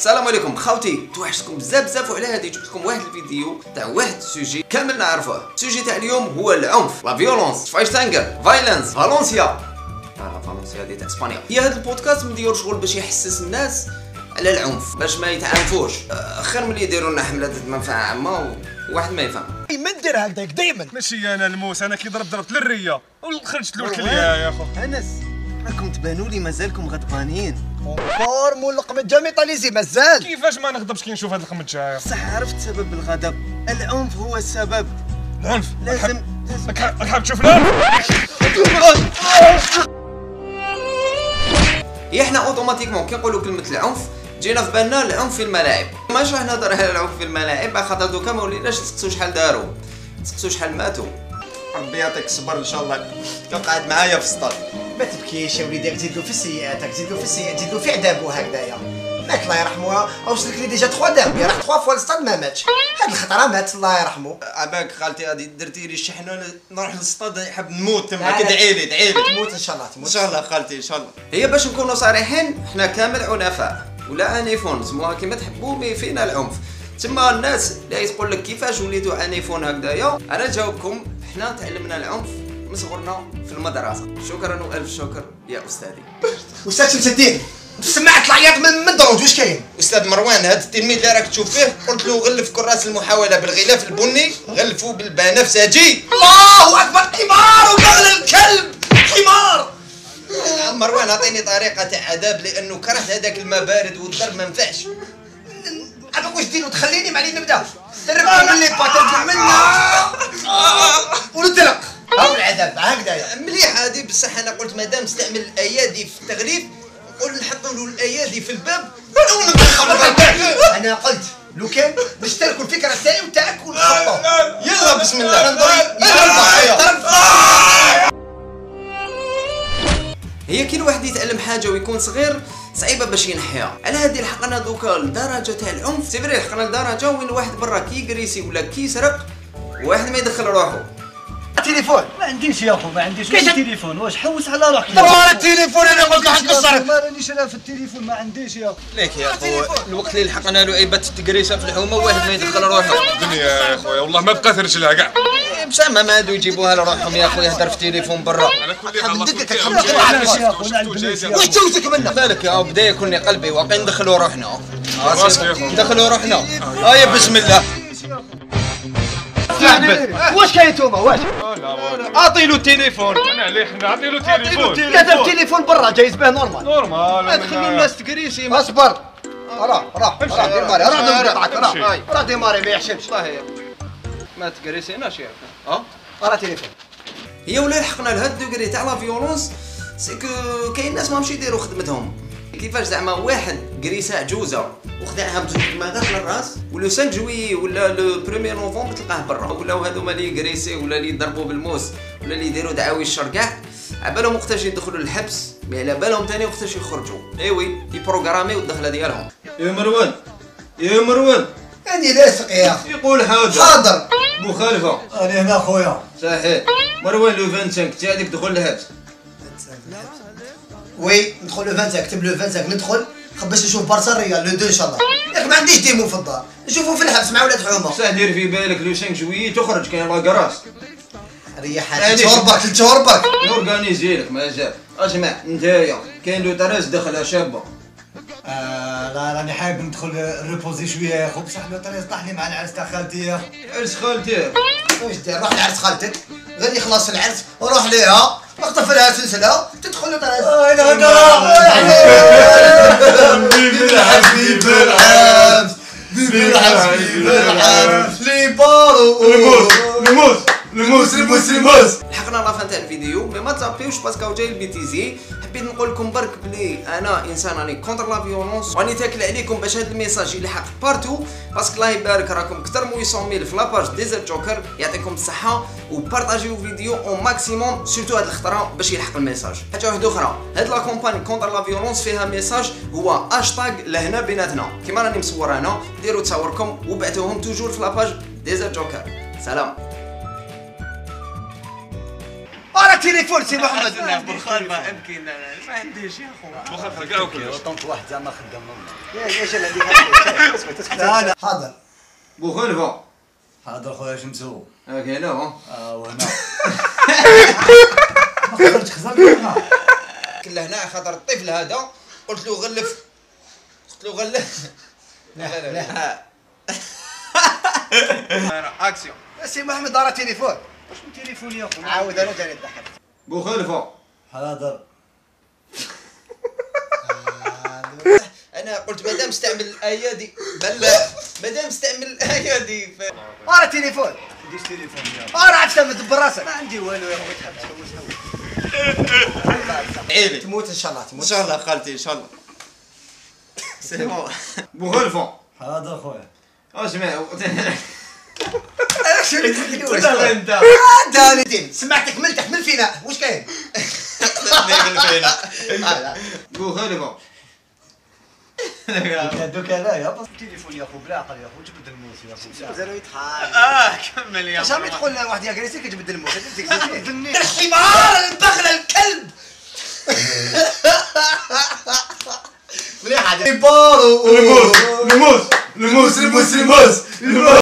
السلام عليكم خوتي. توحشتكم بزاف بزاف وعلى هادي جبت لكم واحد الفيديو تاع واحد السوجي كامل نعرفوه. السوجي تاع اليوم هو العنف لا فيولونس شفايشتانجر فايلنس فالونسيا آه فالونسيا هادي تاع إسبانيا. هي هذا البودكاست مدير شغل باش يحسس الناس على العنف باش ما يتعنفوش. آه، خير ملي يديروا لنا حملة منفعة عامة وواحد ما يفهم. من دير هكذاك دايما. ماشي أنا الموس أنا كي ضرب ضربت للريه وخرجت له الكليه يا خو أنس راكم تبانوا لي مازالكم غضبانين. فورم ولقمة جامي طاليزي مازال. كيفاش ما نغضبش كي نشوف هاد الخمجه صح عرفت سبب الغضب. العنف هو السبب. العنف؟ لازم راك راك حاب تشوفنا هي إحنا أوتوماتيكمون كي نقولوا كلمة العنف جينا في بالنا العنف في الملاعب. ماشي راح نهضر على العنف في الملاعب على خاطر دوكا ما وليناش نسقسوا شحال داروا نسقسوا شحال ماتوا ربي يعطيك الصبر إن شاء الله. لو قاعد معايا في السطاد ما تبكيش يا وليدي تزيد له في السيئات تزيد له في السيئات تزيد له في عذابه هكذايا. مات الله يرحمه اوصلك لي ديجا تخوا دام راه تخوا فوا السطاد ما ماتش. هاد الخطرة مات الله يرحمه. عباك خالتي غادي درتي لي الشحنه نروح للصطاد حاب نموت تما. ادعي لي ادعي لي تموت إن شاء الله تموت. إن شاء الله خالتي إن شاء الله. هي باش نكونوا صريحين إحنا كامل عنفاء ولا عنيفون سموها كيما تحبوا مي فينا العنف. تما الناس اللي تقول لك كيفاش وليتوا عنيفون هكذايا. أنا جاوبكم إحنا تعلمنا العنف. من صغرنا في المدرسة. شكرا وألف شكر يا أستاذي. وستات مسدين سمعت العياط من من دروج واش كاين؟ أستاذ مروان هذا التلميذ اللي راك تشوف فيه قلت له غلف كراس المحاولة بالغلاف البني غلفوا بالبنفسجي الله أكبر حمار وبغل الكلب حمار آه، مروان أعطيني طريقة تاع عذاب لأنه كرهت هذاك الماء بارد والضرب ما نفعش. عباك واش دير وتخليني معلي نبدأ. دربت من لي باتا منا ونطلق هاو العذاب هكذايا مليح هذه بصح أنا قلت مادام استعمل الأيادي في التغليف نقول نحط له الأيادي في الباب أنا قلت لو كان نشتركوا الفكرة تاعي وتاعك ونخططوا يلا بسم الله. هي كي الواحد يتعلم حاجة ويكون صغير صعيبة باش ينحيها. على هذه لحقنا دوكا لدرجة تاع العنف c'est vrai لحقنا لدرجة وين الواحد برا كي يقريسي ولا كي يسرق واحد ما يدخل روحه. تليفون ما عنديش يا أخو ما عنديش. واش تليفون واش حوس على روحك طبعا التليفون أنا قلت لك نكسرك ما رانيش أنا في التليفون ما عنديش يا أخو. ليك يا أخو الوقت اللي لحقنا له عيبه التقريسه في الحومة واحد ما يدخل روحه. الدنيا يا خويا والله ما بقات رجلها كاع بسامة ما هادو يجيبوها لروحهم يا خويا يهدر في تليفون برا. يا يا واش جوزك منا بالك يا بدا يكون قلبي واقي ندخلوا روحنا. يا ندخلوا روحنا. هيا بسم الله. واش كاين نتوما؟ واش؟ أعطي له التليفون. أنا عليه حنا نعطي له تليفون كتب التليفون. برا جايز به نورمال. نورمال دخلوا الناس تقريسي ما اصبر. راه راه راه ديماري راه نقطعك. راه. راه ديماري ما يحشمش. ما تقريسيناش يا أخي راه تليفون. هي ولا لحقنا لهاد ال degré تاع la violence c'est que كاين ناس ما مشي يديروا خدمتهم. كيفاش زعما واحد قريسة عجوزة وخدعها بزوج دماغات للراس ولو 5 جوي ولا le premier novembre تلقاه برا ولاو هذوما اللي يقريسي ولا اللي يضربوا بالموس ولا اللي يديروا دعاوي الشر كاع عبالهم وقتاش يدخلوا للحبس mais على بالهم ثاني وقتاش يخرجوا. ايوي يبروغراميو الدخله ديالهم. يا مروان يا مروان. أني لاصق يا أخي يقول حاجة حاضر. مخالفة. أنا هنا خويا. صحيح. مروان لو 25 تاع ديك دخل الحبس وي ندخل لو 25 كتب لو 25 ندخل. باش نشوف بارسا ريال لو 2 ان شاء الله ياك ما عنديش ديمو في الدار. نشوفو في الحبس مع ولاد حومة. بصح دير في بالك لو 5 جويي تخرج كاين لا كراس. ريحات عادي. تشوربك تشوربك نورغانيزي لك ما جاب. اسمع نتايا. كاين لو تراس دخلها شابة. آه لا راني حابب ندخل ريبوزي شوية. يا اخو بصح لو طريق طاح لي مع العرس تاع خالتي. عرس خالتي. واش دير روح لعرس خالتك. غير يخلص العرس وروح ليها. اخطف لها سلسله تدخل لطريق بيبي الحبيب العبس بيبي الحبيب العبس لي بارو الموس الموس الموس الموس لحقنا لافان تاع الفيديو. مي ما تابيوش باسكو جاي البيتيزي. حبيت نقول لكم برك بلي أنا إنسان راني كونتر لا فيولونس. راني تاكل عليكم باش هذا الميساج يلحق بارتو. Parce que الله يبارك راكم أكثر من 800 في la page DZjoker. يعطيكم الصحة وبارطاجيو فيديو au maximum surtout هاد الخطره باش يلحق ال message. حاجة واحدة أخرى. هاد la campagne contre la violence فيها message. هو هاشتاغ لهنا بيناتنا. كيما راني مصور أنا. ديروا تصاوركم وبعتوهم toujours في la page DZjoker. سلام. تليفون سي محمد. بخار ما ابكي لا لا ما عنديش يا خو مخفر كاع وكلش طنط واحد زعما خدام يا يا شل هذيك لا حاضر. بوخلفه حاضر خويا شمسو أوكي لا آه وهنا ما خسرتش خسرت هنا. خاطر الطفل هذا. قلت له غلف. قلت له غلف. لا لا لا أكسيون. سي محمد دار تليفون واش من تليفون يا خويا عاود أنا جاني الضحك بوخلفه حاضر. أنا قلت مادام استعمل الأيادي بلا مادام استعمل الأيادي ف... أرى تليفون. ديش تليفون يا أرى عاد تعمد براسك. ما عندي والو يا خويا تحب تحوس حوس عيبي تموت إن شاء الله إن تموت شاء الله خالتي إن شاء الله. c'est bon بوخلفه حاضر خويا واش ما شو اللي تقول؟ انت داني دين. سمعتك مل تحمل فينا؟ واش كاين؟ بوخلفه دوكا لا. يا بس. التليفون يا خو بالعقل يا خو جبد الموس يا خو زالو يضحك آه كمل يا شامي تقول واحد يا كريسي كتبدل الموت ذني. الحمار البغل الكلب. مليح هذا الموس الموس الموس الموس الموس